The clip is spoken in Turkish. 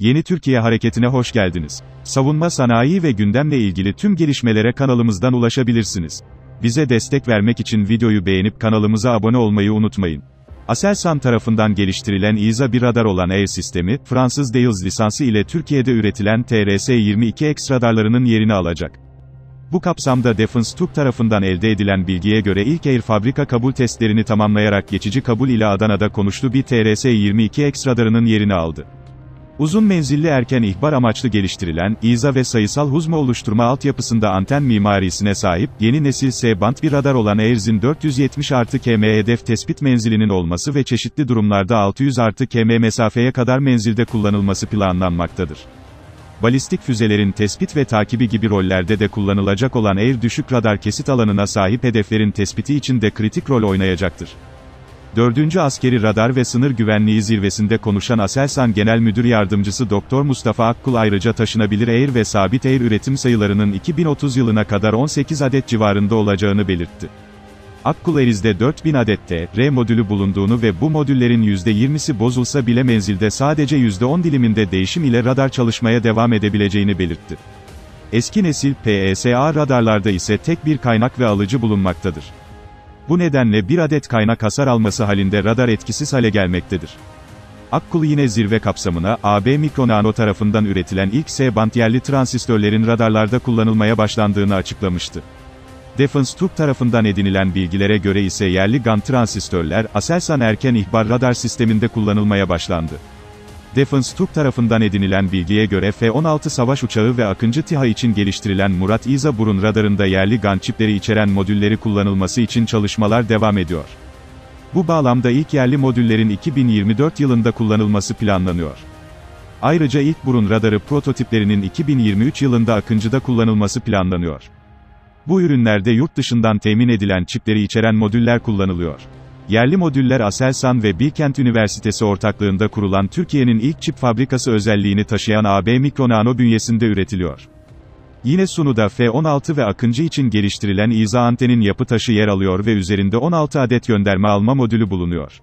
Yeni Türkiye Hareketi'ne hoş geldiniz. Savunma sanayi ve gündemle ilgili tüm gelişmelere kanalımızdan ulaşabilirsiniz. Bize destek vermek için videoyu beğenip kanalımıza abone olmayı unutmayın. Aselsan tarafından geliştirilen İZA bir radar olan Air sistemi, Fransız Dales lisansı ile Türkiye'de üretilen TRS-22X radarlarının yerini alacak. Bu kapsamda Defense Türk tarafından elde edilen bilgiye göre ilk Air fabrika kabul testlerini tamamlayarak geçici kabul ile Adana'da konuşlu bir TRS-22X radarının yerini aldı. Uzun menzilli erken ihbar amaçlı geliştirilen, İZA ve sayısal huzma oluşturma altyapısında anten mimarisine sahip, yeni nesil S-band bir radar olan Airzin 470 artı km hedef tespit menzilinin olması ve çeşitli durumlarda 600 artı km mesafeye kadar menzilde kullanılması planlanmaktadır. Balistik füzelerin tespit ve takibi gibi rollerde de kullanılacak olan Air düşük radar kesit alanına sahip hedeflerin tespiti için de kritik rol oynayacaktır. 4. Askeri Radar ve Sınır Güvenliği Zirvesi'nde konuşan Aselsan Genel Müdür Yardımcısı Doktor Mustafa Akkul ayrıca taşınabilir Air ve sabit Air üretim sayılarının 2030 yılına kadar 18 adet civarında olacağını belirtti. Akkul Eriz'de 4000 adette R modülü bulunduğunu ve bu modüllerin %20'si bozulsa bile menzilde sadece %10 diliminde değişim ile radar çalışmaya devam edebileceğini belirtti. Eski nesil PSA radarlarda ise tek bir kaynak ve alıcı bulunmaktadır. Bu nedenle bir adet kaynak hasar alması halinde radar etkisiz hale gelmektedir. Akkul yine zirve kapsamına, AB Mikronano tarafından üretilen ilk S-band yerli transistörlerin radarlarda kullanılmaya başlandığını açıklamıştı. Defense Türk tarafından edinilen bilgilere göre ise yerli GAN transistörler, Aselsan erken ihbar radar sisteminde kullanılmaya başlandı. Defense Türk tarafından edinilen bilgiye göre F-16 savaş uçağı ve Akıncı TİHA için geliştirilen Murat İza burun radarında yerli GAN çipleri içeren modülleri kullanılması için çalışmalar devam ediyor. Bu bağlamda ilk yerli modüllerin 2024 yılında kullanılması planlanıyor. Ayrıca ilk burun radarı prototiplerinin 2023 yılında Akıncı'da kullanılması planlanıyor. Bu ürünlerde yurt dışından temin edilen çipleri içeren modüller kullanılıyor. Yerli modüller Aselsan ve Bilkent Üniversitesi ortaklığında kurulan Türkiye'nin ilk çip fabrikası özelliğini taşıyan AB Mikronano bünyesinde üretiliyor. Yine Sunu'da F-16 ve Akıncı için geliştirilen İZA antenin yapı taşı yer alıyor ve üzerinde 16 adet gönderme alma modülü bulunuyor.